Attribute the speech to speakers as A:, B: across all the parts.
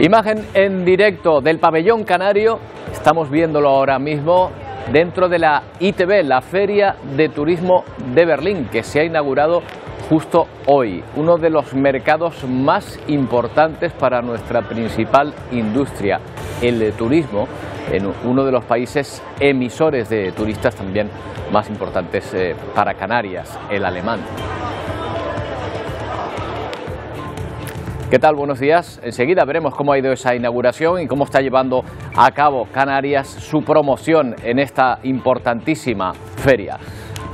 A: Imagen en directo del pabellón canario, estamos viéndolo ahora mismo dentro de la ITB, la Feria de Turismo de Berlín, que se ha inaugurado justo hoy, uno de los mercados más importantes para nuestra principal industria, el de turismo, en uno de los países emisores de turistas también más importantes eh, para Canarias, el alemán. ¿Qué tal? Buenos días. Enseguida veremos cómo ha ido esa inauguración y cómo está llevando a cabo Canarias su promoción en esta importantísima feria.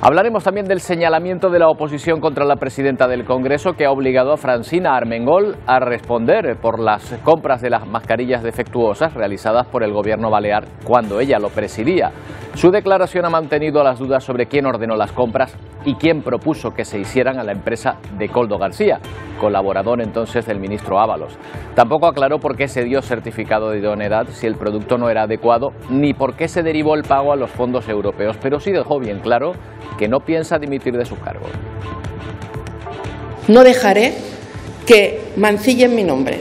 A: Hablaremos también del señalamiento de la oposición contra la presidenta del Congreso que ha obligado a Francina Armengol a responder por las compras de las mascarillas defectuosas realizadas por el gobierno balear cuando ella lo presidía. Su declaración ha mantenido las dudas sobre quién ordenó las compras y quién propuso que se hicieran a la empresa de Coldo García, colaborador entonces del ministro Ábalos. Tampoco aclaró por qué se dio certificado de idoneidad si el producto no era adecuado, ni por qué se derivó el pago a los fondos europeos, pero sí dejó bien claro que no piensa dimitir de su cargo.
B: No dejaré que mancillen mi nombre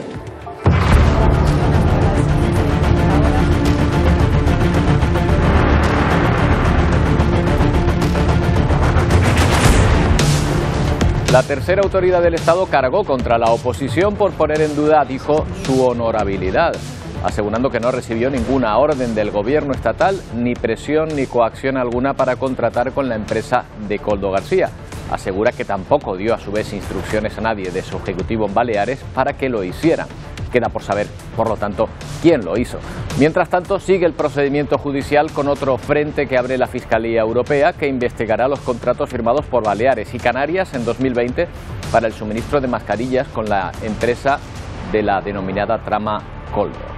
A: La tercera autoridad del Estado cargó contra la oposición por poner en duda, dijo, su honorabilidad, asegurando que no recibió ninguna orden del gobierno estatal, ni presión ni coacción alguna para contratar con la empresa de Coldo García. Asegura que tampoco dio a su vez instrucciones a nadie de su ejecutivo en Baleares para que lo hicieran. Queda por saber, por lo tanto, quién lo hizo. Mientras tanto, sigue el procedimiento judicial con otro frente que abre la Fiscalía Europea que investigará los contratos firmados por Baleares y Canarias en 2020 para el suministro de mascarillas con la empresa de la denominada trama Coldo.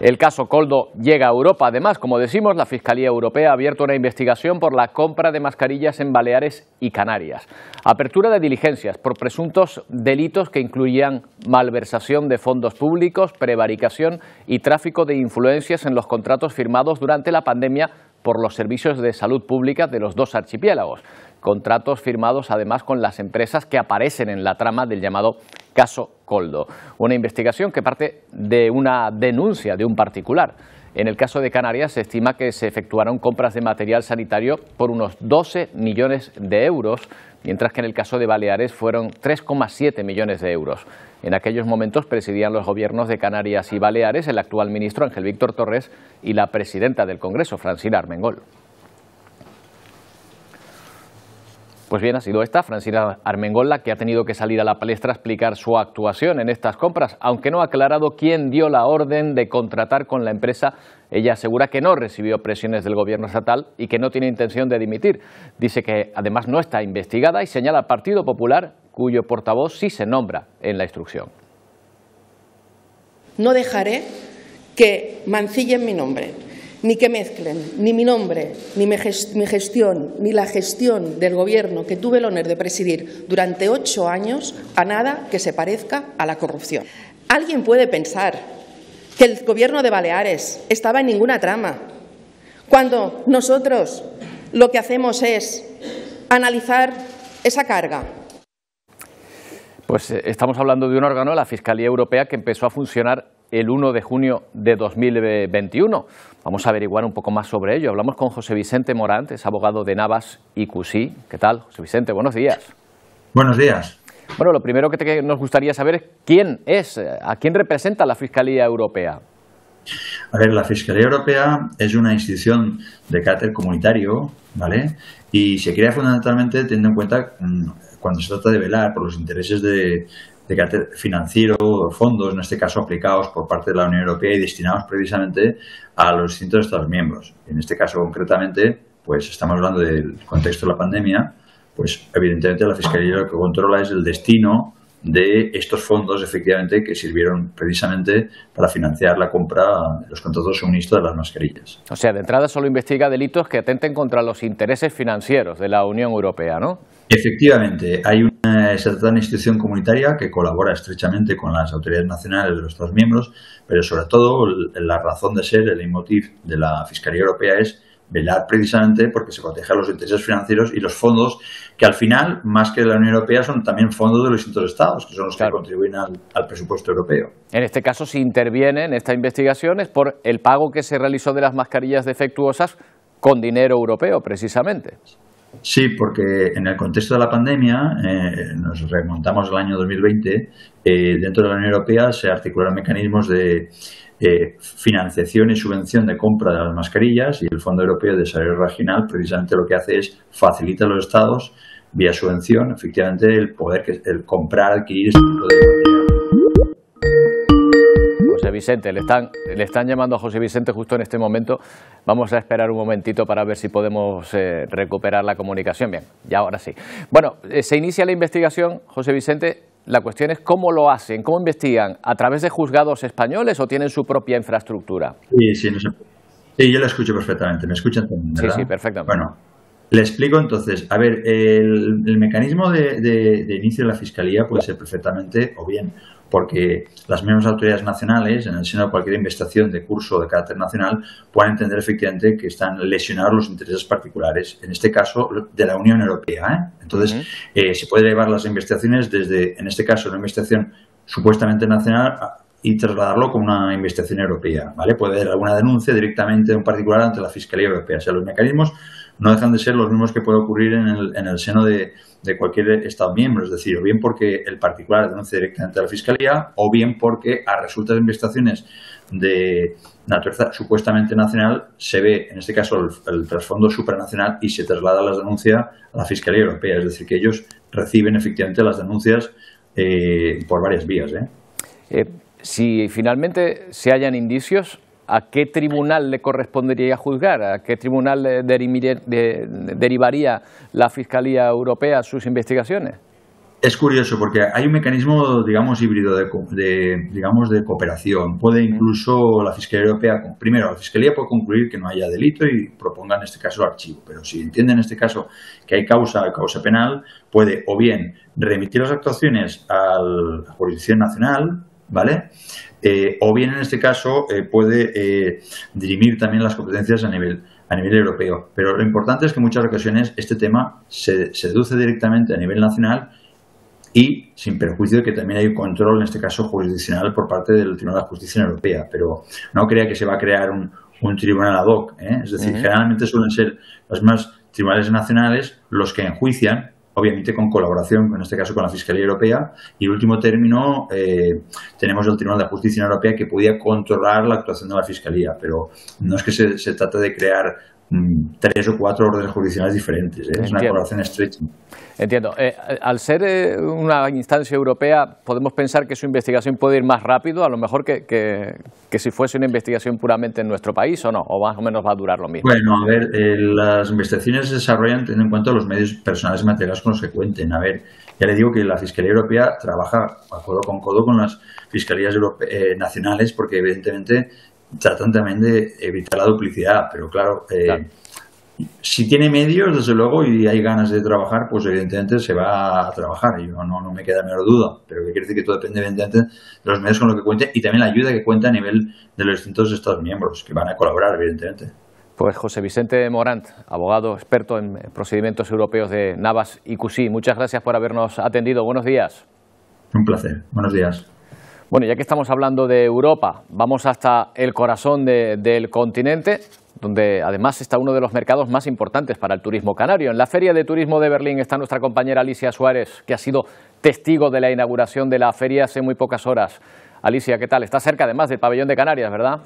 A: El caso Coldo llega a Europa. Además, como decimos, la Fiscalía Europea ha abierto una investigación por la compra de mascarillas en Baleares y Canarias. Apertura de diligencias por presuntos delitos que incluían malversación de fondos públicos, prevaricación y tráfico de influencias en los contratos firmados durante la pandemia por los servicios de salud pública de los dos archipiélagos contratos firmados además con las empresas que aparecen en la trama del llamado caso Coldo. Una investigación que parte de una denuncia de un particular. En el caso de Canarias se estima que se efectuaron compras de material sanitario por unos 12 millones de euros, mientras que en el caso de Baleares fueron 3,7 millones de euros. En aquellos momentos presidían los gobiernos de Canarias y Baleares el actual ministro Ángel Víctor Torres y la presidenta del Congreso, Francina Armengol. Pues bien, ha sido esta, Francina Armengola, que ha tenido que salir a la palestra a explicar su actuación en estas compras, aunque no ha aclarado quién dio la orden de contratar con la empresa. Ella asegura que no recibió presiones del gobierno estatal y que no tiene intención de dimitir. Dice que además no está investigada y señala al Partido Popular, cuyo portavoz sí se nombra en la instrucción.
B: No dejaré que mancillen mi nombre ni que mezclen ni mi nombre, ni mi gestión, ni la gestión del Gobierno que tuve el honor de presidir durante ocho años a nada que se parezca a la corrupción. ¿Alguien puede pensar que el Gobierno de Baleares estaba en ninguna trama cuando nosotros lo que hacemos es analizar esa carga?
A: Pues eh, estamos hablando de un órgano, la Fiscalía Europea, que empezó a funcionar el 1 de junio de 2021. Vamos a averiguar un poco más sobre ello. Hablamos con José Vicente Morant, es abogado de Navas y Cusí. ¿Qué tal, José Vicente? Buenos días.
C: Buenos días.
A: Bueno, lo primero que nos gustaría saber es quién es, a quién representa la Fiscalía Europea.
C: A ver, la Fiscalía Europea es una institución de carácter comunitario, ¿vale? Y se crea fundamentalmente teniendo en cuenta mm, cuando se trata de velar por los intereses de, de carácter financiero, fondos, en este caso aplicados por parte de la Unión Europea y destinados precisamente a los distintos Estados miembros. En este caso concretamente, pues estamos hablando del contexto de la pandemia, pues evidentemente la Fiscalía lo que controla es el destino de estos fondos efectivamente que sirvieron precisamente para financiar la compra de los contratos de suministro de las mascarillas.
A: O sea, de entrada solo investiga delitos que atenten contra los intereses financieros de la Unión Europea, ¿no?
C: Efectivamente, hay una, institución comunitaria que colabora estrechamente con las autoridades nacionales de los Estados miembros, pero sobre todo la razón de ser, el motiv de la Fiscalía Europea es velar precisamente porque se protejan los intereses financieros y los fondos que al final, más que de la Unión Europea, son también fondos de los distintos estados, que son los que contribuyen al, presupuesto europeo.
A: En este caso, si interviene en esta investigación es por el pago que se realizó de las mascarillas defectuosas con dinero europeo, precisamente.
C: Sí, porque en el contexto de la pandemia, eh, nos remontamos al año 2020, eh, dentro de la Unión Europea se articularon mecanismos de eh, financiación y subvención de compra de las mascarillas y el Fondo Europeo de Desarrollo Regional precisamente lo que hace es facilita a los estados vía subvención efectivamente el poder el comprar, adquirir de
A: José Vicente, le están, le están llamando a José Vicente justo en este momento. Vamos a esperar un momentito para ver si podemos eh, recuperar la comunicación. Bien, ya ahora sí. Bueno, eh, se inicia la investigación, José Vicente. La cuestión es cómo lo hacen, cómo investigan, a través de juzgados españoles o tienen su propia infraestructura.
C: Sí, sí, no sé. sí yo lo escucho perfectamente. ¿Me escuchan también?
A: Sí, sí, perfectamente.
C: Bueno, le explico entonces. A ver, el, mecanismo de, de, inicio de la fiscalía puede ser perfectamente o bien porque las mismas autoridades nacionales, en el seno de cualquier investigación de curso de carácter nacional, puedan entender efectivamente que están lesionados los intereses particulares, en este caso de la Unión Europea. ¿eh? Entonces, eh, se puede llevar las investigaciones desde, en este caso, una investigación supuestamente nacional y trasladarlo como una investigación europea. ¿vale? Puede haber alguna denuncia directamente de un particular ante la Fiscalía Europea. O sea, los mecanismos no dejan de ser los mismos que puede ocurrir en el, en el seno de, de cualquier Estado miembro, es decir, o bien porque el particular denuncia directamente a la Fiscalía, o bien porque a resultas de investigaciones de naturaleza supuestamente nacional se ve, en este caso, el, trasfondo supranacional y se traslada las denuncias a la Fiscalía Europea, es decir, que ellos reciben efectivamente las denuncias eh, por varias vías. ¿eh?
A: Eh, si finalmente se hallan indicios, ¿a qué tribunal le correspondería juzgar? ¿A qué tribunal derivaría la Fiscalía Europea sus investigaciones?
C: Es curioso porque hay un mecanismo, digamos, híbrido de, digamos, de cooperación. Puede incluso la Fiscalía Europea, primero, la Fiscalía puede concluir que no haya delito y proponga en este caso el archivo. Pero si entiende en este caso que hay causa, causa penal, puede o bien remitir las actuaciones a la jurisdicción nacional, ¿vale? Eh, o bien en este caso eh, puede eh, dirimir también las competencias a nivel, a nivel europeo. Pero lo importante es que en muchas ocasiones este tema se, se deduce directamente a nivel nacional y sin perjuicio de que también hay un control, en este caso jurisdiccional, por parte del Tribunal de Justicia Europea. Pero no crea que se va a crear un, un tribunal ad hoc. Es decir, generalmente suelen ser los más tribunales nacionales los que enjuician obviamente con colaboración, en este caso con la Fiscalía Europea. Y último término, eh, tenemos el Tribunal de Justicia Europea que podía controlar la actuación de la Fiscalía, pero no es que se, se trate de crear tres o cuatro órdenes judiciales diferentes. ¿eh? Es una colaboración estrecha.
A: Entiendo. Eh, al ser eh, una instancia europea, podemos pensar que su investigación puede ir más rápido, a lo mejor que, que, si fuese una investigación puramente en nuestro país o no, o más o menos va a durar lo mismo.
C: Bueno, a ver, las investigaciones se desarrollan teniendo en cuenta los medios personales y materiales con los que cuenten. A ver, ya le digo que la Fiscalía Europea trabaja codo con codo con las fiscalías nacionales porque evidentemente tratan también de evitar la duplicidad, pero claro, eh, si tiene medios, desde luego, y hay ganas de trabajar, pues evidentemente se va a trabajar. Yo no, no me queda menor duda, pero que quiere decir que todo depende evidentemente de los medios con los que cuente y también la ayuda que cuenta a nivel de los distintos Estados miembros, que van a colaborar, evidentemente.
A: Pues José Vicente Morant, abogado experto en procedimientos europeos de Navas y Cusí, muchas gracias por habernos atendido. Buenos días.
C: Un placer. Buenos días.
A: Bueno, ya que estamos hablando de Europa, vamos hasta el corazón del continente, donde además está uno de los mercados más importantes para el turismo canario. En la Feria de Turismo de Berlín está nuestra compañera Alicia Suárez, que ha sido testigo de la inauguración de la feria hace muy pocas horas. Alicia, ¿qué tal? Está cerca además del pabellón de Canarias, ¿verdad?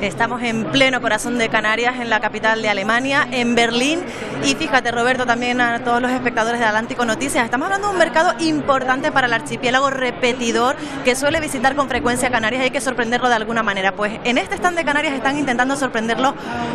D: Estamos en pleno corazón de Canarias, en la capital de Alemania, en Berlín. Y fíjate, Roberto, también a todos los espectadores de Atlántico Noticias, estamos hablando de un mercado importante para el archipiélago repetidor que suele visitar con frecuencia Canarias hay que sorprenderlo de alguna manera. Pues en este stand de Canarias están intentando sorprenderlo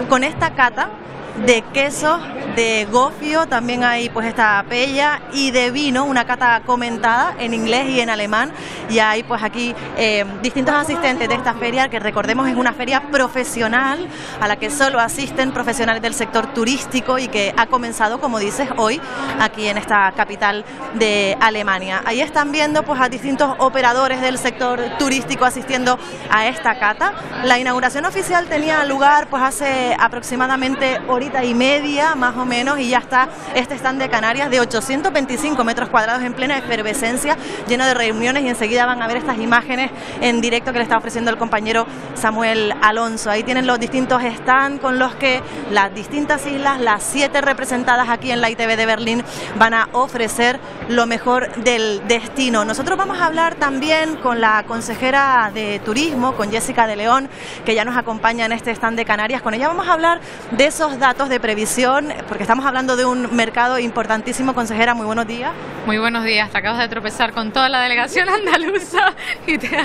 D: con esta cata de quesos de gofio, también hay pues esta pella y de vino, una cata comentada en inglés y en alemán. Y hay pues aquí eh, distintos asistentes de esta feria, que recordemos es una feria profesional a la que solo asisten profesionales del sector turístico y que ha comenzado, como dices, hoy aquí en esta capital de Alemania. Ahí están viendo pues a distintos operadores del sector turístico asistiendo a esta cata. La inauguración oficial tenía lugar pues hace aproximadamente y media más o menos y ya está este stand de Canarias de 825 metros cuadrados en plena efervescencia, lleno de reuniones y enseguida van a ver estas imágenes en directo que le está ofreciendo el compañero Samuel Alonso. Ahí tienen los distintos stands con los que las distintas islas, las siete representadas aquí en la ITV de Berlín, van a ofrecer lo mejor del destino. Nosotros vamos a hablar también con la consejera de turismo, con Jessica de León, que ya nos acompaña en este stand de Canarias. Con ella vamos a hablar de esos datos de previsión, porque estamos hablando de un mercado importantísimo. Consejera, muy buenos días.
E: Muy buenos días. Te acabas de tropezar con toda la delegación andaluza y te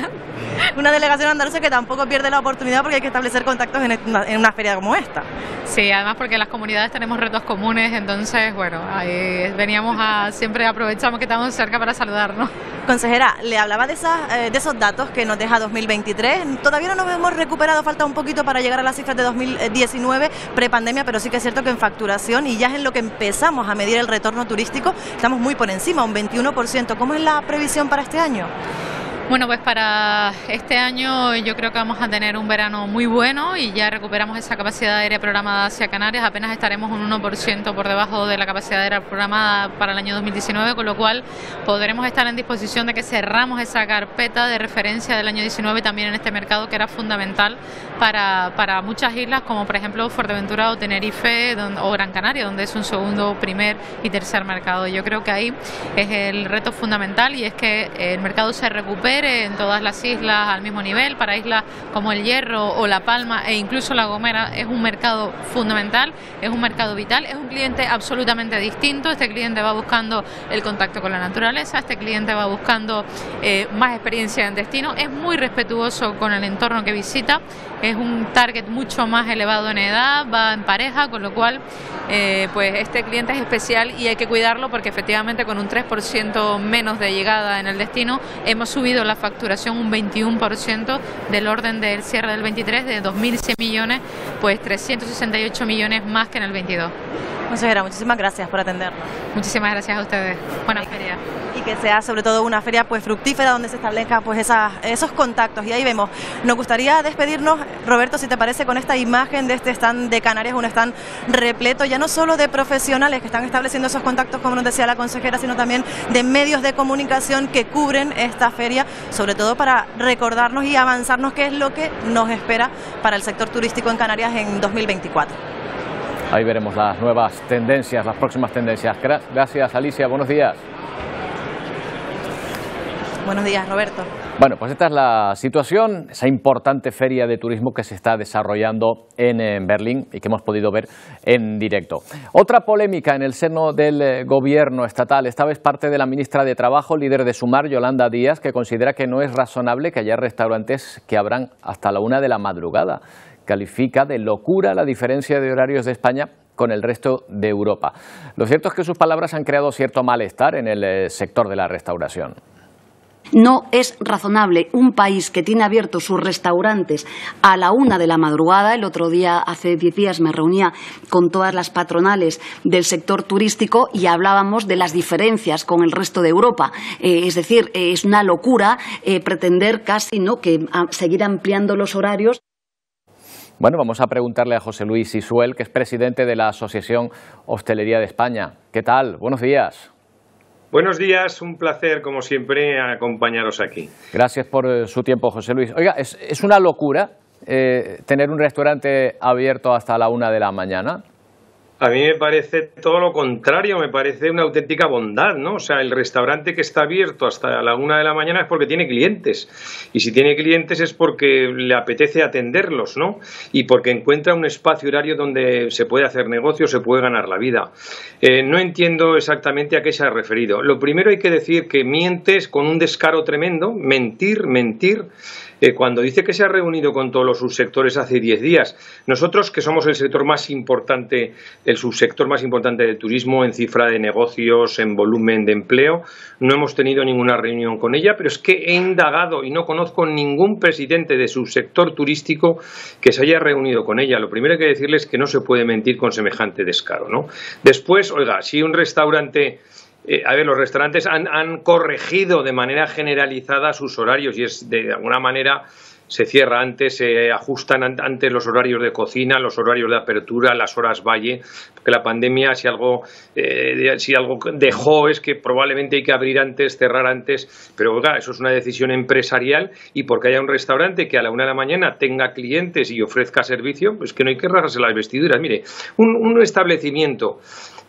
D: Una delegación andaluza que tampoco pierde la oportunidad porque hay que establecer contactos en una, feria como esta.
E: Sí, además porque las comunidades tenemos retos comunes, entonces, bueno, ahí veníamos a, siempre aprovechamos que estamos cerca para saludarnos.
D: Consejera, le hablaba de, esas, eh, de esos datos que nos deja 2023. Todavía no nos hemos recuperado, falta un poquito para llegar a las cifras de 2019, prepandemia, pero sí que es cierto que en facturación y ya es en lo que empezamos a medir el retorno turístico, estamos muy por encima, un 21%. ¿Cómo es la previsión para este año?
E: Bueno, pues para este año yo creo que vamos a tener un verano muy bueno y ya recuperamos esa capacidad aérea programada hacia Canarias. Apenas estaremos un 1% por debajo de la capacidad aérea programada para el año 2019, con lo cual podremos estar en disposición de que cerramos esa carpeta de referencia del año 19 también en este mercado que era fundamental para, para muchas islas, como por ejemplo Fuerteventura o Tenerife o Gran Canaria, donde es un segundo, primer y tercer mercado. Yo creo que ahí es el reto fundamental y es que el mercado se recupere en todas las islas al mismo nivel, para islas como el Hierro o La Palma e incluso La Gomera es un mercado fundamental, es un mercado vital, es un cliente absolutamente distinto, este cliente va buscando el contacto con la naturaleza, este cliente va buscando eh, más experiencia en destino, es muy respetuoso con el entorno que visita, es un target mucho más elevado en edad, va en pareja, con lo cual eh, pues este cliente es especial y hay que cuidarlo porque efectivamente con un 3% menos de llegada en el destino hemos subido la facturación un 21% del orden del cierre del 23 de 2.100 millones, pues 368 millones más que en el 22.
D: Consejera, muchísimas gracias por atendernos.
E: Muchísimas gracias a ustedes. Buena feria.
D: Y que sea sobre todo una feria pues fructífera donde se establezcan pues esas, esos contactos. Y ahí vemos. Nos gustaría despedirnos, Roberto, si te parece, con esta imagen de este stand de Canarias, un stand repleto ya no solo de profesionales que están estableciendo esos contactos, como nos decía la consejera, sino también de medios de comunicación que cubren esta feria, sobre todo para recordarnos y avanzarnos qué es lo que nos espera para el sector turístico en Canarias en 2024.
A: Ahí veremos las nuevas tendencias, las próximas tendencias. Gracias, Alicia. Buenos días.
D: Buenos días, Roberto.
A: Bueno, pues esta es la situación, esa importante feria de turismo que se está desarrollando en, Berlín y que hemos podido ver en directo. Otra polémica en el seno del eh, gobierno estatal, esta vez parte de la ministra de Trabajo, líder de Sumar, Yolanda Díaz, que considera que no es razonable que haya restaurantes que abran hasta la una de la madrugada califica de locura la diferencia de horarios de España con el resto de Europa. Lo cierto es que sus palabras han creado cierto malestar en el eh, sector de la restauración.
F: No es razonable un país que tiene abiertos sus restaurantes a la una de la madrugada. El otro día, hace diez días, me reunía con todas las patronales del sector turístico y hablábamos de las diferencias con el resto de Europa. Eh, es decir, eh, es una locura pretender casi no que seguir ampliando los horarios.
A: Bueno, vamos a preguntarle a José Luis Isuel, que es presidente de la Asociación Hostelería de España. ¿Qué tal? Buenos días.
G: Buenos días, un placer, como siempre, acompañaros aquí.
A: Gracias por eh, su tiempo, José Luis. Oiga, ¿es, una locura eh, tener un restaurante abierto hasta la una de la mañana?
G: A mí me parece todo lo contrario, me parece una auténtica bondad, ¿no? O sea, el restaurante que está abierto hasta la una de la mañana es porque tiene clientes. Y si tiene clientes es porque le apetece atenderlos, ¿no? Y porque encuentra un espacio horario donde se puede hacer negocio, se puede ganar la vida. Eh, no entiendo exactamente a qué se ha referido. Lo primero hay que decir que mientes con un descaro tremendo, mentir, mentir eh, cuando dice que se ha reunido con todos los subsectores hace diez días, nosotros, que somos el sector más importante el subsector más importante del turismo en cifra de negocios, en volumen de empleo. No hemos tenido ninguna reunión con ella, pero es que he indagado y no conozco ningún presidente de subsector turístico que se haya reunido con ella. Lo primero que hay que decirles es que no se puede mentir con semejante descaro. ¿no? Después, oiga, si un restaurante eh, a ver, los restaurantes han, han, corregido de manera generalizada sus horarios y es de alguna manera se cierra antes, se ajustan antes los horarios de cocina, los horarios de apertura, las horas valle, porque la pandemia si algo, eh, si algo dejó es que probablemente hay que abrir antes, cerrar antes, pero eso es una decisión empresarial y porque haya un restaurante que a la una de la mañana tenga clientes y ofrezca servicio, pues que no hay que rasgarse las vestiduras. Mire, un, un establecimiento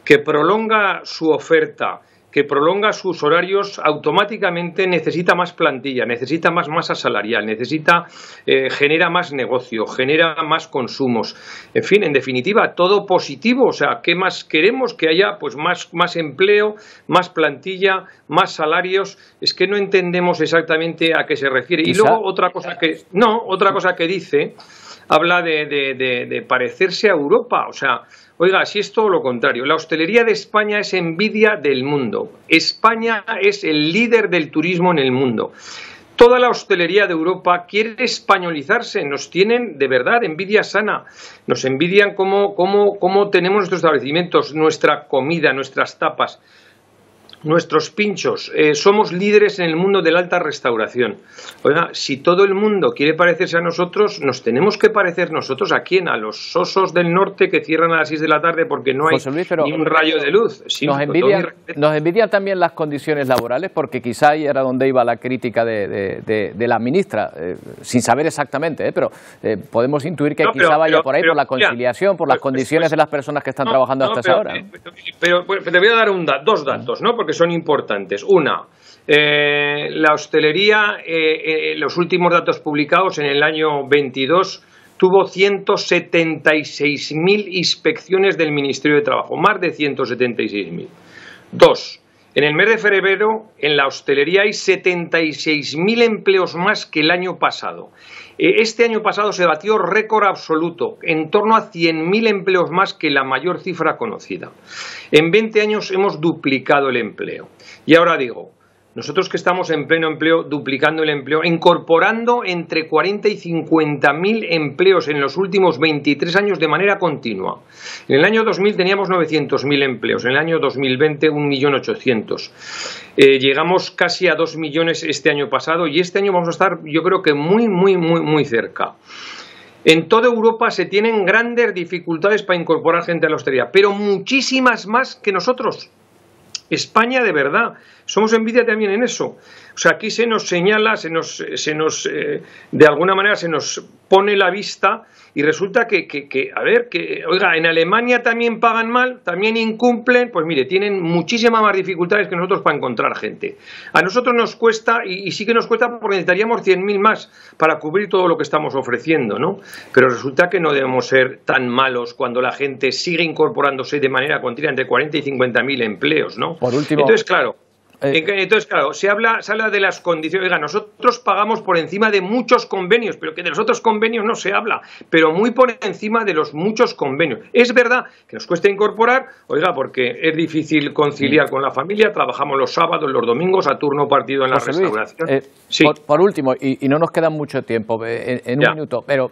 G: que prolonga su oferta, que prolonga sus horarios automáticamente necesita más plantilla, necesita más masa salarial, necesita, eh, genera más negocio, genera más consumos. En fin, en definitiva, todo positivo. O sea, ¿qué más queremos? Que haya pues más, más empleo, más plantilla, más salarios. Es que no entendemos exactamente a qué se refiere. Y luego otra cosa que, no, otra cosa que dice, habla de, parecerse a Europa. O sea, Oiga, si es todo lo contrario. La hostelería de España es envidia del mundo. España es el líder del turismo en el mundo. Toda la hostelería de Europa quiere españolizarse, nos tienen de verdad envidia sana, nos envidian cómo, cómo, cómo tenemos nuestros establecimientos, nuestra comida, nuestras tapas nuestros pinchos. Eh, somos líderes en el mundo de la alta restauración. Oiga, si todo el mundo quiere parecerse a nosotros, nos tenemos que parecer nosotros a quién? A los osos del norte que cierran a las 6 de la tarde porque no hay ni un rayo de luz.
A: nos, envidian, también las condiciones laborales porque quizá ahí era donde iba la crítica de, la ministra, eh, sin saber exactamente, eh, pero podemos intuir que quizá vaya por ahí, por la conciliación, por las condiciones de las personas que están trabajando hasta esa hora.
G: Pero, te voy a dar un dos datos, ¿no? Que son importantes. Una, eh, la hostelería, eh, eh, los últimos datos publicados en el año 22 tuvo 176.000 inspecciones del Ministerio de Trabajo, más de 176.000. Dos, en el mes de febrero en la hostelería hay 76.000 empleos más que el año pasado. Este año pasado se batió récord absoluto, en torno a 100.000 empleos más que la mayor cifra conocida. En 20 años hemos duplicado el empleo. Y ahora digo, nosotros que estamos en pleno empleo, duplicando el empleo, incorporando entre 40 y 50 mil empleos en los últimos 23 años de manera continua. En el año 2000 teníamos 900 mil empleos, en el año 2020 1.800.000. Eh, llegamos casi a 2 millones este año pasado y este año vamos a estar, yo creo que muy, muy, muy, muy cerca. En toda Europa se tienen grandes dificultades para incorporar gente a la hostelería, pero muchísimas más que nosotros. España de verdad. Somos envidia también en eso. O sea, aquí se nos señala, se nos, se nos eh, de alguna manera se nos pone la vista y resulta que, que, a ver, que, oiga, en Alemania también pagan mal, también incumplen, pues mire, tienen muchísimas más dificultades que nosotros para encontrar gente. A nosotros nos cuesta, y, sí que nos cuesta porque necesitaríamos 100.000 más para cubrir todo lo que estamos ofreciendo, ¿no? Pero resulta que no debemos ser tan malos cuando la gente sigue incorporándose de manera continua entre 40 y 50.000 empleos, ¿no?
A: Por último.
G: Entonces, claro. Eh, entonces, claro, se habla, se habla de las condiciones. Oiga, nosotros pagamos por encima de muchos convenios, pero que de los otros convenios no se habla, pero muy por encima de los muchos convenios. Es verdad que nos cuesta incorporar, oiga, porque es difícil conciliar con la familia, trabajamos los sábados, los domingos, a turno partido en la restauración.
A: Eh, por, último, y, no nos queda mucho tiempo, eh, en, un minuto, pero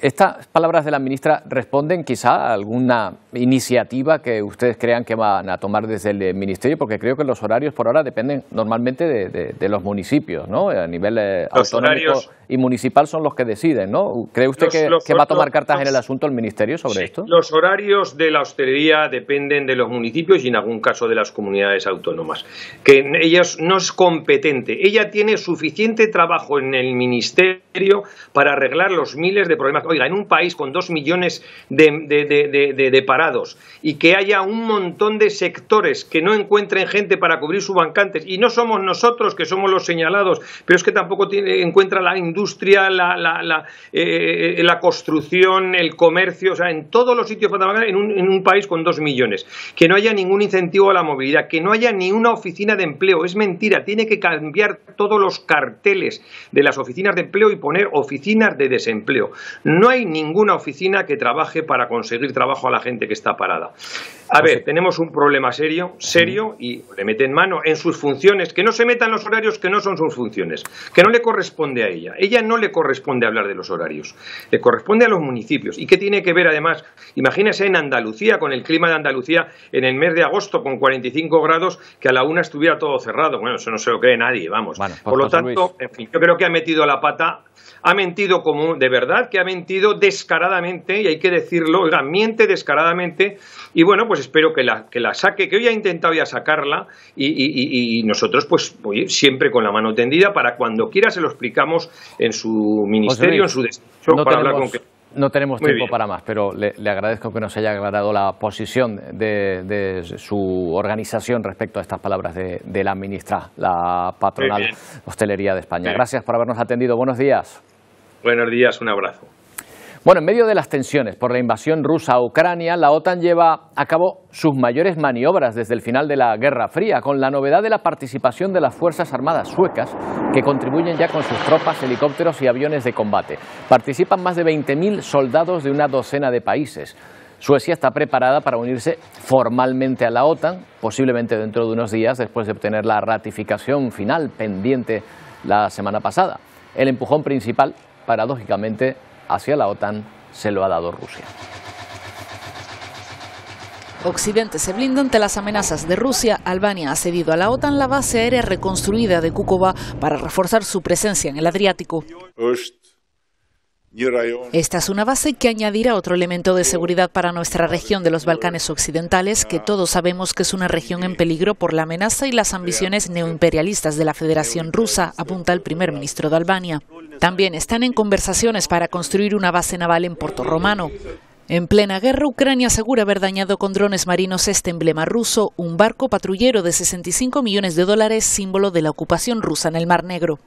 A: estas palabras de la ministra responden quizá a alguna iniciativa que ustedes crean que van a tomar desde el Ministerio, porque creo que los horarios por ahora dependen normalmente de, los municipios, ¿no? A nivel eh, autonómico y municipal son los que deciden, ¿no? ¿Cree usted que, va a tomar cartas en el asunto el Ministerio sobre esto?
G: Los horarios de la hostelería dependen de los municipios y en algún caso de las comunidades autónomas. Que ellos no es competente. Ella tiene suficiente trabajo en el Ministerio para arreglar los miles de problemas. Oiga, en un país con dos millones de parados y que haya un montón de sectores que no encuentren gente para cubrir sus bancantes y no somos nosotros que somos los señalados, pero es que tampoco tiene, encuentra la industria, la, la, eh, la, construcción, el comercio, o sea, en todos los sitios en un, en un país con dos millones. Que no haya ningún incentivo a la movilidad, que no haya ni una oficina de empleo. Es mentira, tiene que cambiar todos los carteles de las oficinas de empleo y poner oficinas de desempleo. No hay ninguna oficina que trabaje para conseguir trabajo a la gente que está parada. A ver, tenemos un problema serio, serio, y le meten mano en sus funciones, que no se metan los horarios que no son sus funciones, que no le corresponde a ella. Ella no le corresponde hablar de los horarios, le corresponde a los municipios. ¿Y qué tiene que ver además? Imagínese en Andalucía, con el clima de Andalucía, en el mes de agosto, con 45 grados, que a la una estuviera todo cerrado. Bueno, eso no se lo cree nadie, vamos. Pues Por lo tanto, en fin, yo creo que ha metido la pata ha mentido como de verdad que ha mentido descaradamente y hay que decirlo, oiga, miente descaradamente y bueno, pues espero que la, que la saque, que hoy ha intentado ya sacarla y, nosotros pues siempre con la mano tendida para cuando quiera se lo explicamos en su ministerio, en su despacho,
A: no para hablar con no tenemos tiempo para más, pero le, agradezco que nos haya aclarado la posición de, su organización respecto a estas palabras de, la ministra, la patronal Hostelería de España. Gracias por habernos atendido. Buenos días.
G: Buenos días, un abrazo.
A: Bueno, en medio de las tensiones por la invasión rusa a Ucrania, la OTAN lleva a cabo sus mayores maniobras desde el final de la Guerra Fría, con la novedad de la participación de las Fuerzas Armadas suecas, que contribuyen ya con sus tropas, helicópteros y aviones de combate. Participan más de 20.000 soldados de una docena de países. Suecia está preparada para unirse formalmente a la OTAN, posiblemente dentro de unos días, después de obtener la ratificación final pendiente la semana pasada. El empujón principal paradójicamente, hacia la OTAN se lo ha dado Rusia.
H: Occidente se blinda ante las amenazas de Rusia. Albania ha cedido a la OTAN la base aérea reconstruida de Kukova para reforzar su presencia en el Adriático. Esta es una base que añadirá otro elemento de seguridad para nuestra región de los Balcanes Occidentales, que todos sabemos que es una región en peligro por la amenaza y las ambiciones neoimperialistas de la Federación Rusa, apunta el primer ministro de Albania. También están en conversaciones para construir una base naval en Puerto Romano. En plena guerra, Ucrania asegura haber dañado con drones marinos este emblema ruso, un barco patrullero de 65 millones de dólares, símbolo de la ocupación rusa en el Mar Negro.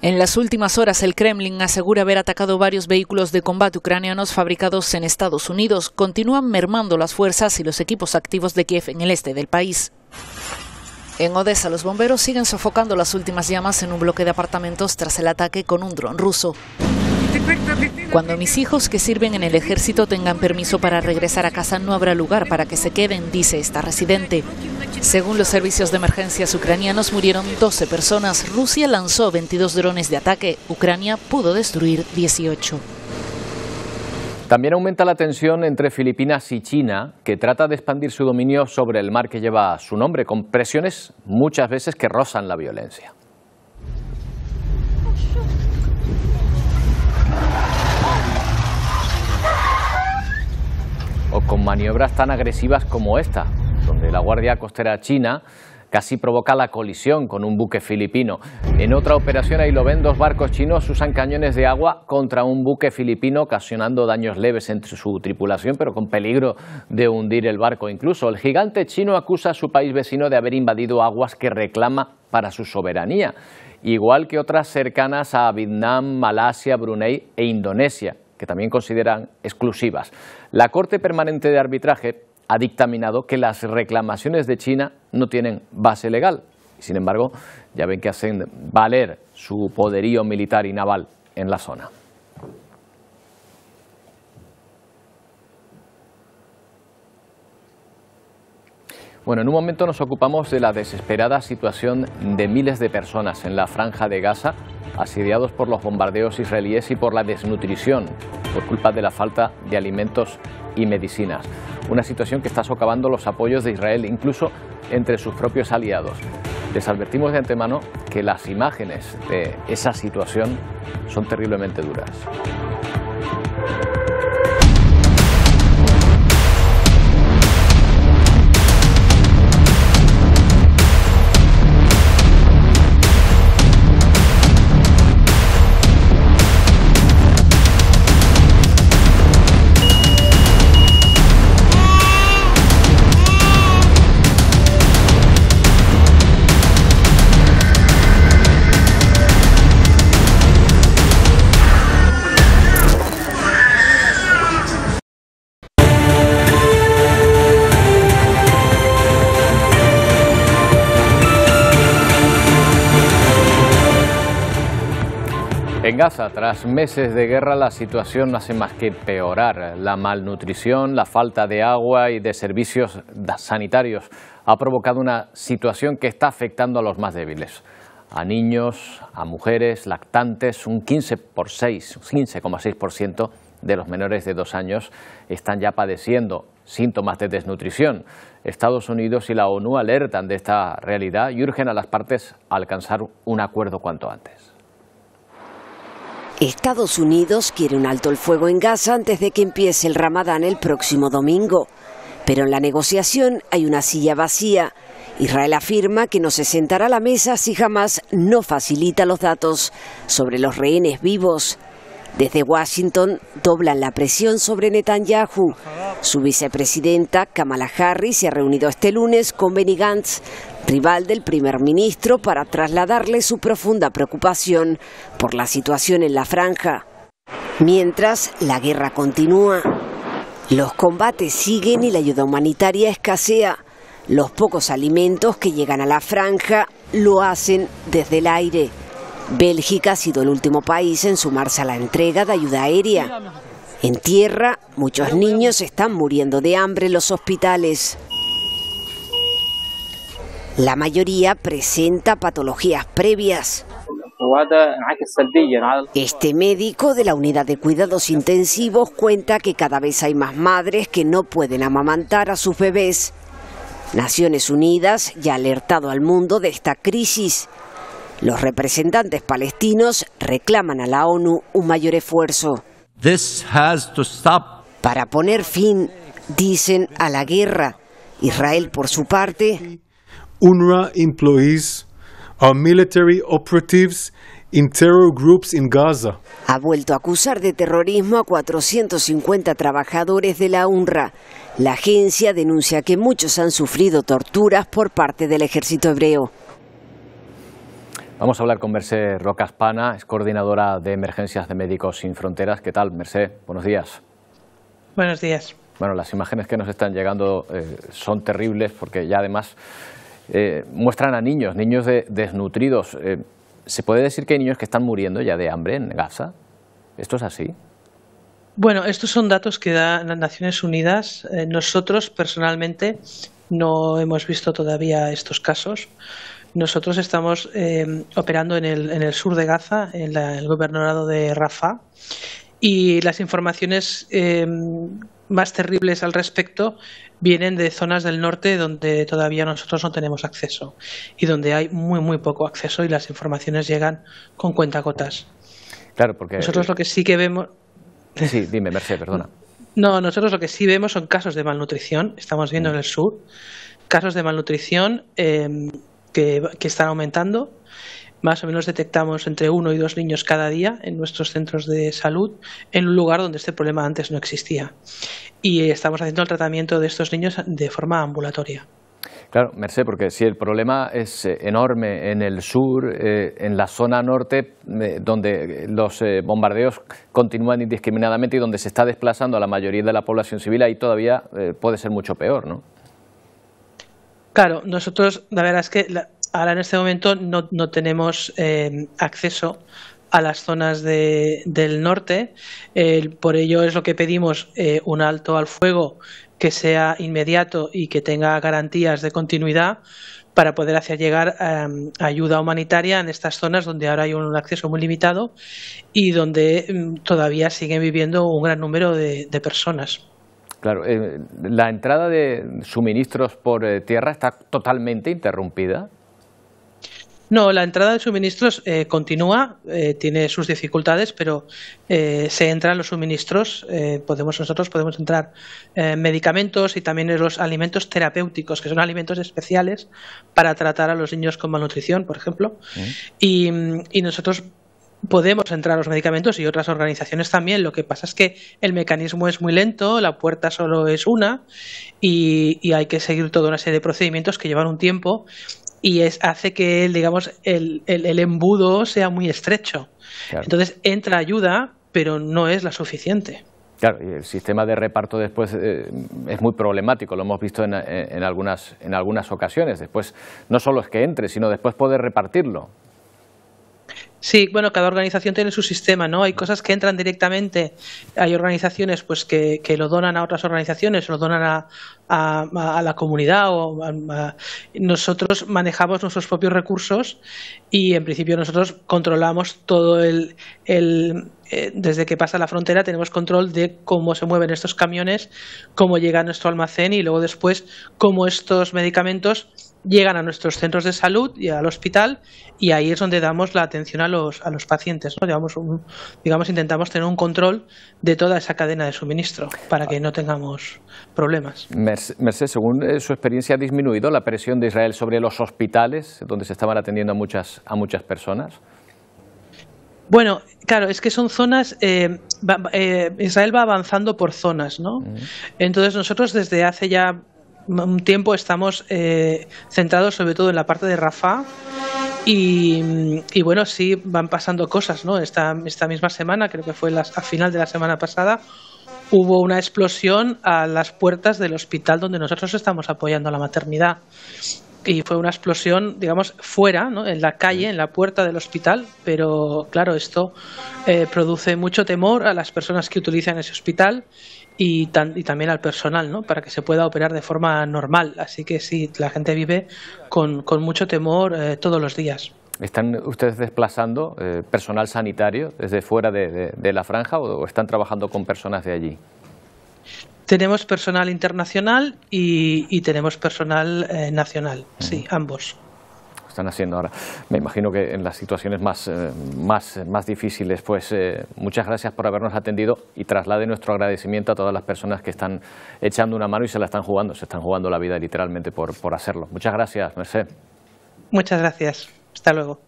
H: En las últimas horas, el Kremlin asegura haber atacado varios vehículos de combate ucranianos fabricados en Estados Unidos. Continúan mermando las fuerzas y los equipos activos de Kiev en el este del país. En Odessa, los bomberos siguen sofocando las últimas llamas en un bloque de apartamentos tras el ataque con un dron ruso. Cuando mis hijos que sirven en el ejército tengan permiso para regresar a casa, no habrá lugar para que se queden, dice esta residente. Según los servicios de emergencias ucranianos, murieron 12 personas. Rusia lanzó 22 drones de ataque. Ucrania pudo destruir 18.
A: También aumenta la tensión entre Filipinas y China, que trata de expandir su dominio sobre el mar que lleva su nombre, con presiones muchas veces que rozan la violencia. O con maniobras tan agresivas como esta, donde la Guardia Costera China casi provoca la colisión con un buque filipino. En otra operación ahí lo ven, dos barcos chinos usan cañones de agua contra un buque filipino ocasionando daños leves entre su tripulación, pero con peligro de hundir el barco. Incluso el gigante chino acusa a su país vecino de haber invadido aguas que reclama para su soberanía, igual que otras cercanas a Vietnam, Malasia, Brunei e Indonesia, que también consideran exclusivas. La Corte Permanente de Arbitraje ha dictaminado que las reclamaciones de China no tienen base legal. Sin embargo, ya ven que hacen valer su poderío militar y naval en la zona. Bueno, en un momento nos ocupamos de la desesperada situación de miles de personas en la franja de Gaza, asediados por los bombardeos israelíes y por la desnutrición, por culpa de la falta de alimentos y medicinas. Una situación que está socavando los apoyos de Israel, incluso entre sus propios aliados. Les advertimos de antemano que las imágenes de esa situación son terriblemente duras. Gaza, tras meses de guerra, la situación no hace más que empeorar. La malnutrición, la falta de agua y de servicios sanitarios ha provocado una situación que está afectando a los más débiles. A niños, a mujeres, lactantes, un 15 por 6, 15,6% de los menores de dos años están ya padeciendo síntomas de desnutrición. Estados Unidos y la ONU alertan de esta realidad y urgen a las partes a alcanzar un acuerdo cuanto antes.
I: Estados Unidos quiere un alto el fuego en Gaza antes de que empiece el Ramadán el próximo domingo. Pero en la negociación hay una silla vacía. Israel afirma que no se sentará a la mesa si jamás no facilita los datos sobre los rehenes vivos. Desde Washington doblan la presión sobre Netanyahu. Su vicepresidenta Kamala Harris se ha reunido este lunes con Benny Gantz rival del primer ministro, para trasladarle su profunda preocupación por la situación en la franja. Mientras, la guerra continúa. Los combates siguen y la ayuda humanitaria escasea. Los pocos alimentos que llegan a la franja lo hacen desde el aire. Bélgica ha sido el último país en sumarse a la entrega de ayuda aérea. En tierra, muchos niños están muriendo de hambre en los hospitales. La mayoría presenta patologías previas. Este médico de la unidad de cuidados intensivos cuenta que cada vez hay más madres que no pueden amamantar a sus bebés. Naciones Unidas ya ha alertado al mundo de esta crisis. Los representantes palestinos reclaman a la ONU un mayor esfuerzo. Para poner fin, dicen, a la guerra. Israel, por su parte,
J: UNRWA employees are military operatives in terror groups in Gaza.
I: Ha vuelto a acusar de terrorismo a 450 trabajadores de la UNRWA. La agencia denuncia que muchos han sufrido torturas por parte del ejército hebreo.
A: Vamos a hablar con Merced Rocaspana, es coordinadora de emergencias de Médicos Sin Fronteras. ¿Qué tal, Merced? Buenos días.
K: Buenos días.
A: Bueno, las imágenes que nos están llegando eh, son terribles porque ya además eh, muestran a niños, niños desnutridos. Eh, ¿Se puede decir que hay niños que están muriendo ya de hambre en Gaza? ¿Esto es así?
K: Bueno, estos son datos que dan las Naciones Unidas. Eh, nosotros personalmente no hemos visto todavía estos casos. Nosotros estamos operando en el, en el, sur de Gaza, en el gobernador de Rafah, y las informaciones más terribles al respecto vienen de zonas del norte donde todavía nosotros no tenemos acceso y donde hay muy muy poco acceso y las informaciones llegan con cuentagotas.
A: Claro, porque
K: nosotros lo que sí que vemos
A: Sí, dime, Mercedes, perdona.
K: No, nosotros lo que sí vemos son casos de malnutrición, estamos viendo mm. en el sur, casos de malnutrición em, que, que están aumentando más o menos detectamos entre uno y dos niños cada día en nuestros centros de salud en un lugar donde este problema antes no existía. Y estamos haciendo el tratamiento de estos niños de forma ambulatoria.
A: Claro, Merced, porque si el problema es eh, enorme en el sur, eh, en la zona norte, eh, donde los bombardeos continúan indiscriminadamente y donde se está desplazando a la mayoría de la población civil, ahí todavía puede ser mucho peor, ¿no?
K: Claro, nosotros, la verdad es que ahora en este momento no, no tenemos eh, acceso a las zonas de, del norte. por ello es lo que pedimos eh, un alto al fuego que sea inmediato y que tenga garantías de continuidad para poder hacer llegar em, ayuda humanitaria en estas zonas donde ahora hay un acceso muy limitado y donde em, todavía siguen viviendo un gran número de personas.
A: Claro, eh, la entrada de suministros por tierra está totalmente interrumpida.
K: No, la entrada de suministros eh, continúa, tiene sus dificultades, pero se entran los suministros. podemos nosotros podemos entrar medicamentos y también los alimentos terapéuticos, que son alimentos especiales para tratar a los niños con malnutrición, por ejemplo. y, nosotros podemos entrar a los medicamentos y otras organizaciones también. Lo que pasa es que el mecanismo es muy lento, la puerta solo es una y, hay que seguir toda una serie de procedimientos que llevan un tiempo y es, hace que digamos, el, el, embudo sea muy estrecho. Entonces entra ayuda, pero no es la suficiente.
A: Claro, y el sistema de reparto después eh, es muy problemático, lo hemos visto en, en, algunas, en algunas ocasiones. Después no solo es que entre, sino después poder repartirlo.
K: Sí, bueno, cada organización tiene su sistema, ¿no? Hay cosas que entran directamente, hay organizaciones pues que, que lo donan a otras organizaciones, lo donan a, a, la comunidad o nosotros manejamos nuestros propios recursos y en principio nosotros controlamos todo el, el eh, desde que pasa la frontera tenemos control de cómo se mueven estos camiones, cómo llega a nuestro almacén y luego después cómo estos medicamentos llegan a nuestros centros de salud y al hospital y ahí es donde damos la atención a los, a los pacientes. ¿no? Digamos, digamos, intentamos tener un control de toda esa cadena de suministro para que no tengamos problemas.
A: Mercedes, según eh, su experiencia, ¿ha disminuido la presión de Israel sobre los hospitales donde se estaban atendiendo a muchas, a muchas personas?
K: Bueno, claro, es que son zonas. Eh, eh, Israel va avanzando por zonas, ¿no? Entonces nosotros desde hace ya un tiempo estamos eh, centrados sobre todo en la parte de Rafa y, bueno, sí van pasando cosas, ¿no? Esta, esta misma semana, creo que fue a final de la semana pasada, hubo una explosión a las puertas del hospital donde nosotros estamos apoyando a la maternidad. Y fue una explosión, digamos, fuera, ¿no? en la calle, en la puerta del hospital, pero claro, esto eh, produce mucho temor a las personas que utilizan ese hospital y, también al personal, ¿no? Para que se pueda operar de forma normal. Así que sí, la gente vive con, mucho temor eh, todos los días.
A: ¿Están ustedes desplazando eh, personal sanitario desde fuera de, la franja o, están trabajando con personas de allí?
K: Tenemos personal internacional y, tenemos personal eh, nacional, sí, ambos
A: están haciendo ahora. Me imagino que en las situaciones más, eh, más, más difíciles, pues eh, muchas gracias por habernos atendido y traslade nuestro agradecimiento a todas las personas que están echando una mano y se la están jugando, se están jugando la vida literalmente por, por hacerlo. Muchas gracias, Merced.
K: Muchas gracias. Hasta luego.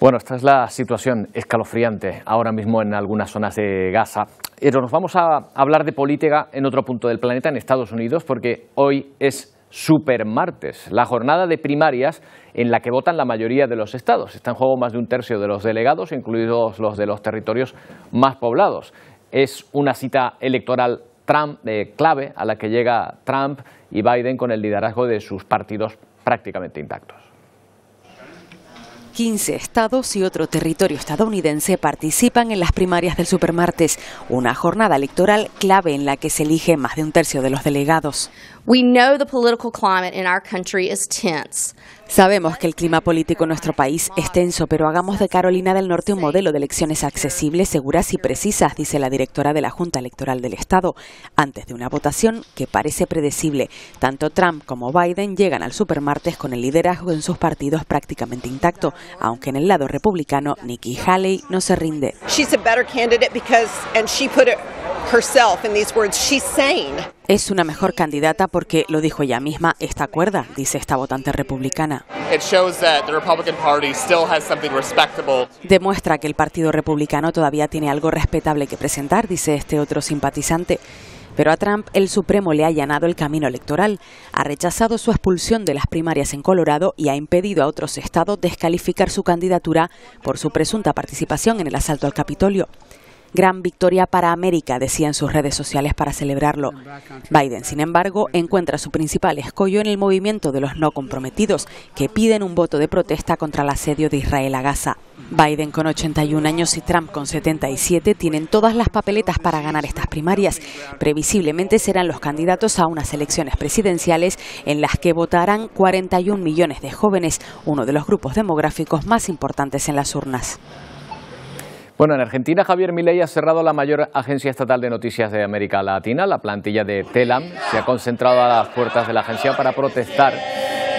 A: Bueno, esta es la situación escalofriante ahora mismo en algunas zonas de Gaza. Pero nos vamos a hablar de política en otro punto del planeta, en Estados Unidos, porque hoy es Supermartes, la jornada de primarias en la que votan la mayoría de los estados. Está en juego más de un tercio de los delegados, incluidos los de los territorios más poblados. Es una cita electoral Trump, de clave a la que llega Trump y Biden con el liderazgo de sus partidos prácticamente intactos.
L: 15 estados y otro territorio estadounidense participan en las primarias del Supermartes, una jornada electoral clave en la que se elige más de un tercio de los delegados.
M: We know the political climate in our country is tense.
L: Sabemos que el clima político en nuestro país es tenso, pero hagamos de Carolina del Norte un modelo de elecciones accesibles, seguras y precisas, dice la directora de la Junta Electoral del Estado, antes de una votación que parece predecible. Tanto Trump como Biden llegan al supermartes con el liderazgo en sus partidos prácticamente intacto, aunque en el lado republicano Nikki Haley no se rinde. Es una mejor candidata porque, lo dijo ella misma, está cuerda, dice esta votante republicana. Demuestra que el Partido Republicano todavía tiene algo respetable que presentar, dice este otro simpatizante. Pero a Trump el Supremo le ha allanado el camino electoral, ha rechazado su expulsión de las primarias en Colorado y ha impedido a otros estados descalificar su candidatura por su presunta participación en el asalto al Capitolio. Gran victoria para América, decía en sus redes sociales para celebrarlo. Biden, sin embargo, encuentra su principal escollo en el movimiento de los no comprometidos, que piden un voto de protesta contra el asedio de Israel a Gaza. Biden con 81 años y Trump con 77 tienen todas las papeletas para ganar estas primarias. Previsiblemente serán los candidatos a unas elecciones presidenciales en las que votarán 41 millones de jóvenes, uno de los grupos demográficos más importantes en las urnas.
A: Bueno, en Argentina Javier Milei ha cerrado la mayor agencia estatal de noticias de América Latina. La plantilla de Telam se ha concentrado a las puertas de la agencia para protestar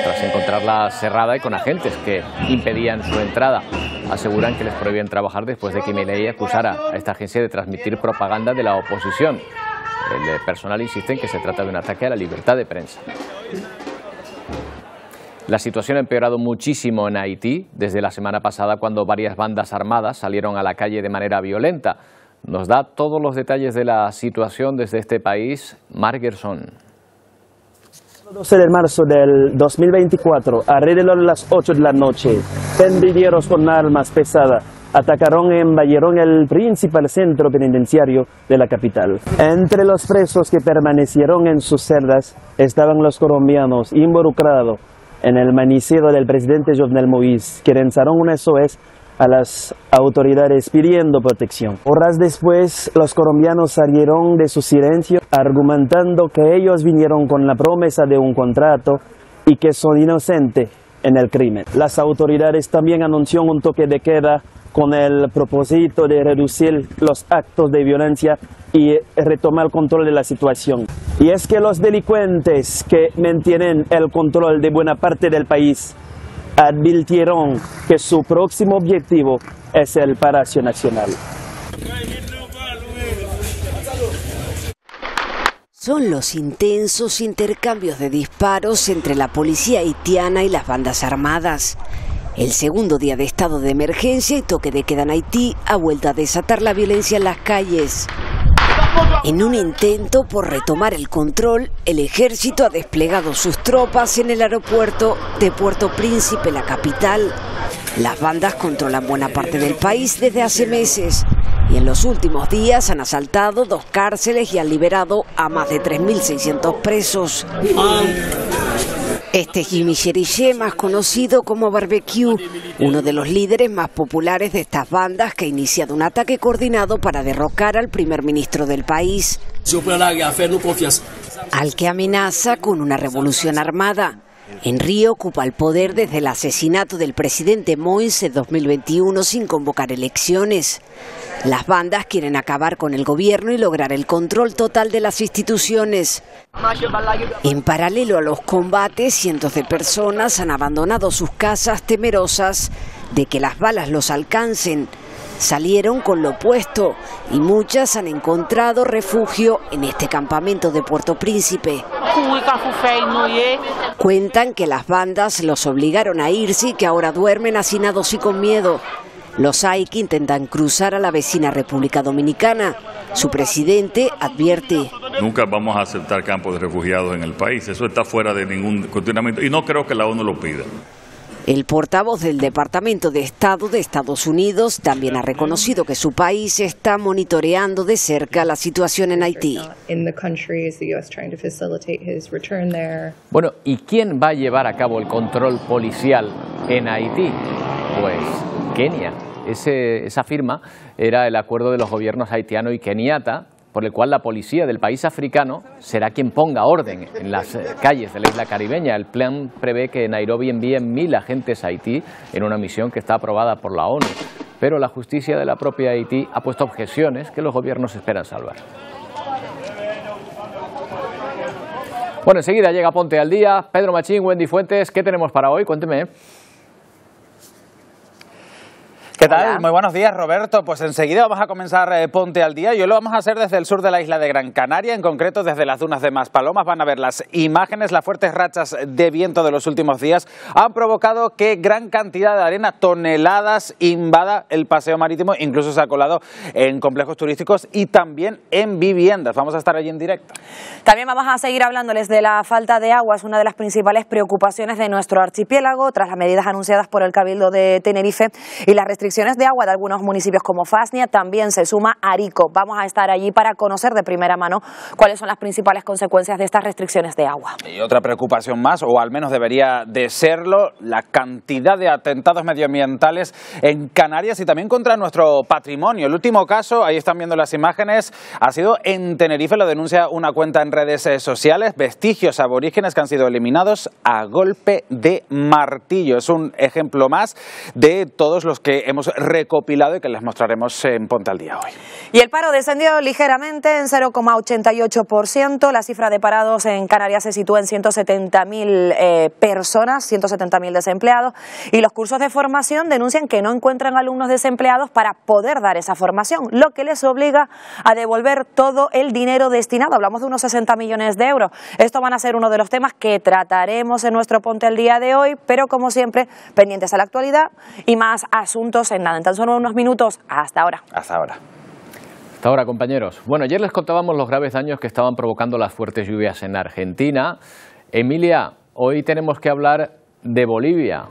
A: tras encontrarla cerrada y con agentes que impedían su entrada. Aseguran que les prohíben trabajar después de que Milei acusara a esta agencia de transmitir propaganda de la oposición. El personal insiste en que se trata de un ataque a la libertad de prensa. La situación ha empeorado muchísimo en Haití desde la semana pasada cuando varias bandas armadas salieron a la calle de manera violenta. Nos da todos los detalles de la situación desde este país, Mark Gerson.
N: 12 de marzo del 2024, alrededor de las 8 de la noche, pandilleros con armas pesadas atacaron en Ballerón el principal centro penitenciario de la capital. Entre los presos que permanecieron en sus celdas estaban los colombianos involucrados en el manicero del presidente Jovenel Moïse, que lanzaron un SOS a las autoridades pidiendo protección. Horas después, los colombianos salieron de su silencio argumentando que ellos vinieron con la promesa de un contrato y que son inocentes en el crimen. Las autoridades también anunciaron un toque de queda con el propósito de reducir los actos de violencia y retomar el control de la situación. Y es que los delincuentes que mantienen el control de buena parte del país advirtieron que su próximo objetivo es el Palacio Nacional.
I: Son los intensos intercambios de disparos entre la policía haitiana y las bandas armadas. El segundo día de estado de emergencia y toque de queda en Haití ha vuelto a desatar la violencia en las calles. En un intento por retomar el control, el ejército ha desplegado sus tropas en el aeropuerto de Puerto Príncipe, la capital. Las bandas controlan buena parte del país desde hace meses y en los últimos días han asaltado dos cárceles y han liberado a más de 3.600 presos. Este es Jimmy Cheriche, más conocido como Barbecue, uno de los líderes más populares de estas bandas que ha iniciado un ataque coordinado para derrocar al primer ministro del país, al que amenaza con una revolución armada. En Río ocupa el poder desde el asesinato del presidente Moïse en 2021 sin convocar elecciones. Las bandas quieren acabar con el gobierno y lograr el control total de las instituciones. En paralelo a los combates, cientos de personas han abandonado sus casas temerosas de que las balas los alcancen. Salieron con lo opuesto y muchas han encontrado refugio en este campamento de Puerto Príncipe. Cuentan que las bandas los obligaron a irse y que ahora duermen hacinados y con miedo. Los hay que intentan cruzar a la vecina República Dominicana. Su presidente advierte.
O: Nunca vamos a aceptar campos de refugiados en el país. Eso está fuera de ningún cuestionamiento y no creo que la ONU lo pida.
I: El portavoz del Departamento de Estado de Estados Unidos también ha reconocido que su país está monitoreando de cerca la situación en Haití.
A: Bueno, ¿y quién va a llevar a cabo el control policial en Haití? Pues Kenia. esa firma era el acuerdo de los gobiernos haitiano y keniata, por el cual la policía del país africano será quien ponga orden en las eh, calles de la isla caribeña. El plan prevé que Nairobi envíe mil agentes a Haití en una misión que está aprobada por la ONU, pero la justicia de la propia Haití ha puesto objeciones que los gobiernos esperan salvar. Bueno, enseguida llega Ponte al Día. Pedro Machín, Wendy Fuentes, ¿qué tenemos para hoy? Cuénteme.
P: ¿Qué tal? Muy buenos días, Roberto. Pues enseguida vamos a comenzar eh, Ponte al Día y hoy lo vamos a hacer desde el sur de la isla de Gran Canaria, en concreto desde las dunas de Maspalomas. Van a ver las imágenes, las fuertes rachas de viento de los últimos días han provocado que gran cantidad de arena, toneladas, invada el paseo marítimo, incluso se ha colado en complejos turísticos y también en viviendas. Vamos a estar allí en directo.
Q: También vamos a seguir hablándoles de la falta de agua, es una de las principales preocupaciones de nuestro archipiélago tras las medidas anunciadas por el Cabildo de Tenerife y las restricciones de agua de algunos municipios como Fasnia, también se suma Arico. Vamos a estar allí para conocer de primera mano cuáles son las principales consecuencias de estas restricciones de agua.
P: Y otra preocupación más, o al menos debería de serlo, la cantidad de atentados medioambientales en Canarias y también contra nuestro patrimonio. El último caso, ahí están viendo las imágenes, ha sido en Tenerife, lo denuncia una cuenta en redes eh, sociales, vestigios aborígenes que han sido eliminados a golpe de martillo. Es un ejemplo más de todos los que hemos recopilado y que les mostraremos en Ponte al Día hoy.
Q: Y el paro descendió ligeramente en 0,88%. La cifra de parados en Canarias se sitúa en 170.000 eh, personas, 170.000 desempleados. Y los cursos de formación denuncian que no encuentran alumnos desempleados para poder dar esa formación, lo que les obliga a devolver todo el dinero destinado. Hablamos de unos 60 millones de euros. Esto van a ser uno de los temas que trataremos en nuestro Ponte al Día de hoy, pero como siempre, pendientes a la actualidad y más asuntos en nada. En tan solo unos minutos, hasta ahora.
P: Hasta ahora.
A: Hasta ahora, compañeros. Bueno, ayer les contábamos los graves daños que estaban provocando las fuertes lluvias en Argentina. Emilia, hoy tenemos que hablar de Bolivia.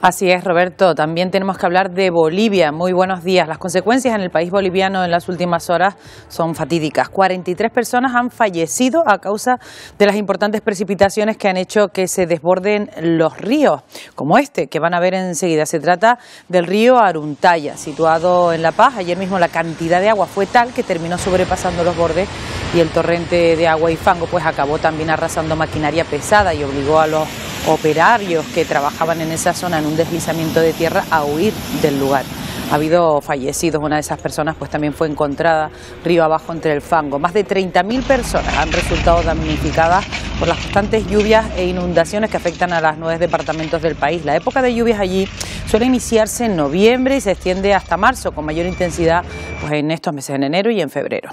R: Así es, Roberto. También tenemos que hablar de Bolivia. Muy buenos días. Las consecuencias en el país boliviano en las últimas horas son fatídicas. 43 personas han fallecido a causa de las importantes precipitaciones que han hecho que se desborden los ríos, como este que van a ver enseguida. Se trata del río Aruntaya, situado en La Paz. Ayer mismo la cantidad de agua fue tal que terminó sobrepasando los bordes y el torrente de agua y fango pues acabó también arrasando maquinaria pesada y obligó a los operarios que trabajaban en esa zona en un deslizamiento de tierra a huir del lugar. Ha habido fallecidos, una de esas personas pues también fue encontrada río abajo entre el fango. Más de 30.000 personas han resultado damnificadas por las constantes lluvias e inundaciones que afectan a los nueve departamentos del país. La época de lluvias allí suele iniciarse en noviembre y se extiende hasta marzo con mayor intensidad pues en estos meses, en enero y en febrero.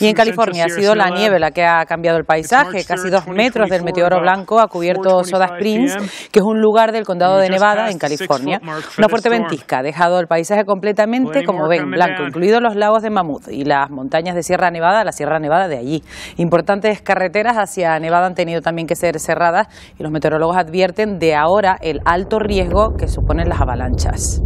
R: Y en California ha sido la nieve la que ha cambiado el paisaje. Casi dos metros del meteoro blanco ha cubierto Soda Springs, que es un lugar del condado de Nevada, en California. Una fuerte ventisca ha dejado el paisaje completamente, como ven, blanco, incluidos los lagos de Mammoth y las montañas de Sierra Nevada, la Sierra Nevada de allí. Importantes carreteras hacia Nevada han tenido también que ser cerradas y los meteorólogos advierten de ahora el alto riesgo que suponen las avalanchas.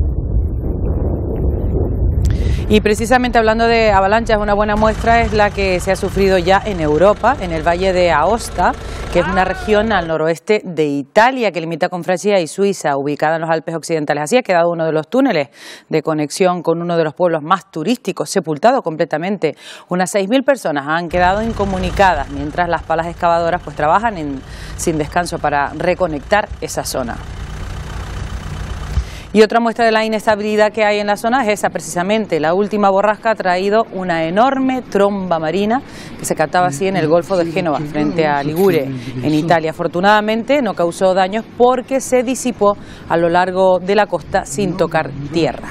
R: Y precisamente hablando de avalanchas, una buena muestra es la que se ha sufrido ya en Europa, en el valle de Aosta, que es una región al noroeste de Italia que limita con Francia y Suiza, ubicada en los Alpes Occidentales. Así ha quedado uno de los túneles de conexión con uno de los pueblos más turísticos, sepultado completamente. Unas 6.000 personas han quedado incomunicadas, mientras las palas excavadoras pues trabajan sin descanso para reconectar esa zona. Y otra muestra de la inestabilidad que hay en la zona es esa precisamente. La última borrasca ha traído una enorme tromba marina que se captaba así en el Golfo de Génova, frente a Ligure, en Italia. Afortunadamente no causó daños porque se disipó a lo largo de la costa sin tocar tierra.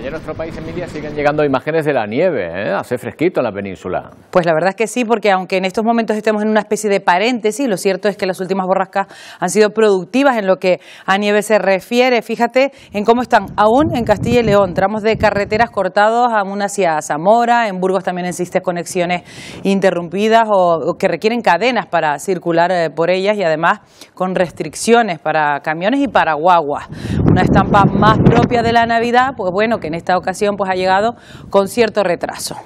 A: Ya en nuestro país, Emilia, siguen llegando imágenes de la nieve, ¿eh? hace fresquito en la península.
R: Pues la verdad es que sí, porque aunque en estos momentos estemos en una especie de paréntesis, lo cierto es que las últimas borrascas han sido productivas en lo que a nieve se refiere. Fíjate en cómo están aún en Castilla y León, tramos de carreteras cortados aún hacia Zamora, en Burgos también existen conexiones interrumpidas o, que requieren cadenas para circular eh, por ellas y además con restricciones para camiones y para guaguas. Una estampa más propia de la Navidad, pues bueno, que en esta ocasión pues ha llegado con cierto retraso.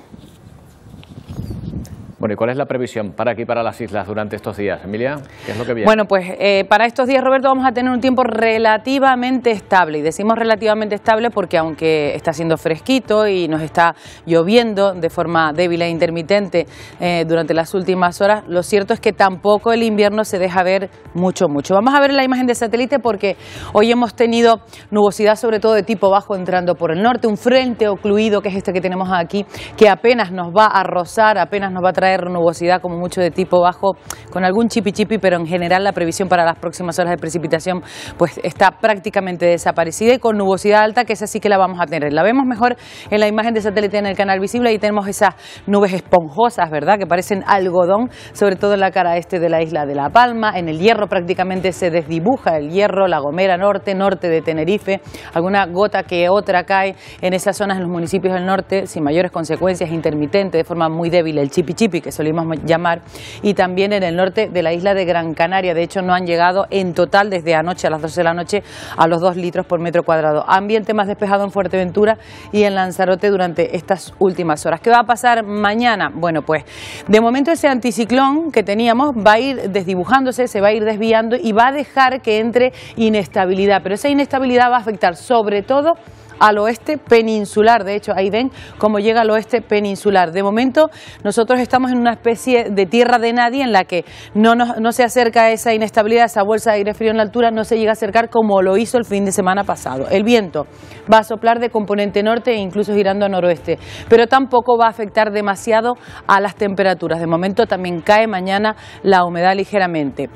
A: Bueno, ¿y cuál es la previsión para aquí, para las islas, durante estos días? Emilia, ¿qué es lo que viene?
R: Bueno, pues eh, para estos días, Roberto, vamos a tener un tiempo relativamente estable. Y decimos relativamente estable porque aunque está siendo fresquito y nos está lloviendo de forma débil e intermitente eh, durante las últimas horas, lo cierto es que tampoco el invierno se deja ver mucho, mucho. Vamos a ver la imagen de satélite porque hoy hemos tenido nubosidad, sobre todo de tipo bajo, entrando por el norte, un frente ocluido, que es este que tenemos aquí, que apenas nos va a rozar, apenas nos va a traer nubosidad como mucho de tipo bajo, con algún chipi chipi, pero en general la previsión para las próximas horas de precipitación pues está prácticamente desaparecida y con nubosidad alta, que esa sí que la vamos a tener. La vemos mejor en la imagen de satélite en el canal visible, ahí tenemos esas nubes esponjosas, ¿verdad?, que parecen algodón, sobre todo en la cara este de la isla de La Palma, en el hierro prácticamente se desdibuja el hierro, la Gomera Norte, norte de Tenerife, alguna gota que otra cae en esas zonas en los municipios del norte, sin mayores consecuencias, intermitente, de forma muy débil el chipi chipi que solimos llamar, y también en el norte de la isla de Gran Canaria. De hecho, no han llegado en total desde anoche a las 12 de la noche a los 2 litros por metro cuadrado. Ambiente más despejado en Fuerteventura y en Lanzarote durante estas últimas horas. ¿Qué va a pasar mañana? Bueno, pues de momento ese anticiclón que teníamos va a ir desdibujándose, se va a ir desviando y va a dejar que entre inestabilidad, pero esa inestabilidad va a afectar sobre todo al oeste peninsular. De hecho, ahí ven cómo llega al oeste peninsular. De momento, nosotros estamos en una especie de tierra de nadie en la que no, no se acerca esa inestabilidad, esa bolsa de aire frío en la altura, no se llega a acercar como lo hizo el fin de semana pasado. El viento va a soplar de componente norte e incluso girando a noroeste, pero tampoco va a afectar demasiado a las temperaturas. De momento también cae mañana la humedad ligeramente.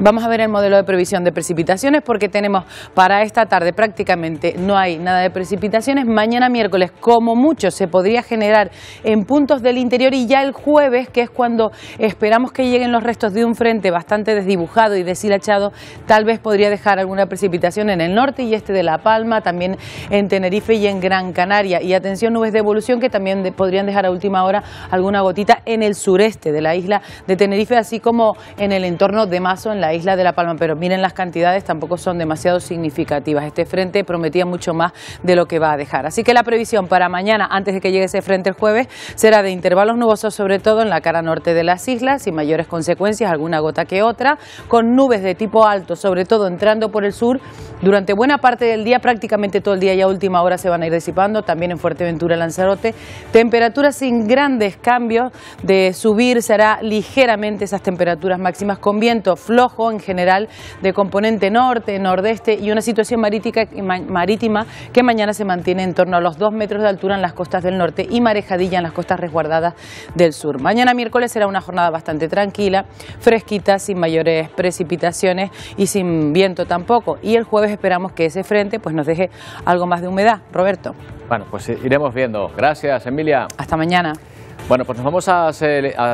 R: Vamos a ver el modelo de previsión de precipitaciones porque tenemos para esta tarde prácticamente no hay nada de precipitaciones. Mañana miércoles, como mucho, se podría generar en puntos del interior y ya el jueves, que es cuando esperamos que lleguen los restos de un frente bastante desdibujado y deshilachado, tal vez podría dejar alguna precipitación en el norte y este de La Palma, también en Tenerife y en Gran Canaria. Y atención, nubes de evolución que también podrían dejar a última hora alguna gotita en el sureste de la isla de Tenerife, así como en el entorno de Mazo, en la isla de La Palma. Pero miren las cantidades, tampoco son demasiado significativas. Este frente prometía mucho más de lo que va a dejar. Así que la previsión para mañana, antes de que llegue ese frente el jueves, será de intervalos nubosos, sobre todo en la cara norte de las islas, sin mayores consecuencias, alguna gota que otra, con nubes de tipo alto, sobre todo entrando por el sur. Durante buena parte del día, prácticamente todo el día y a última hora se van a ir disipando, también en Fuerteventura, Lanzarote. Temperaturas sin grandes cambios, de subir será ligeramente esas temperaturas máximas con viento flojo en general de componente norte, nordeste y una situación marítima que mañana se mantiene en torno a los 2 metros de altura en las costas del norte y marejadilla en las costas resguardadas del sur. Mañana miércoles será una jornada bastante tranquila, fresquita, sin mayores precipitaciones y sin viento tampoco. Y el jueves esperamos que ese frente pues nos deje algo más de humedad. Roberto.
A: Bueno, pues iremos viendo. Gracias, Emilia.
R: Hasta mañana.
A: Bueno, pues nos vamos a,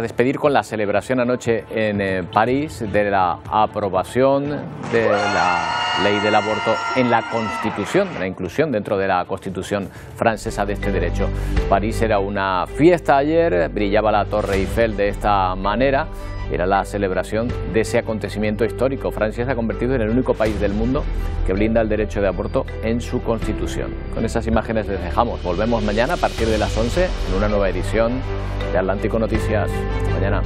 A: despedir con la celebración anoche en eh, París de la aprobación de la ley del aborto en la Constitución, la inclusión dentro de la Constitución francesa de este derecho. París era una fiesta ayer, brillaba la Torre Eiffel de esta manera era la celebración de ese acontecimiento histórico. Francia se ha convertido en el único país del mundo que blinda el derecho de aborto en su constitución. Con esas imágenes les dejamos. Volvemos mañana a partir de las 11 en una nueva edición de Atlántico Noticias. Mañana.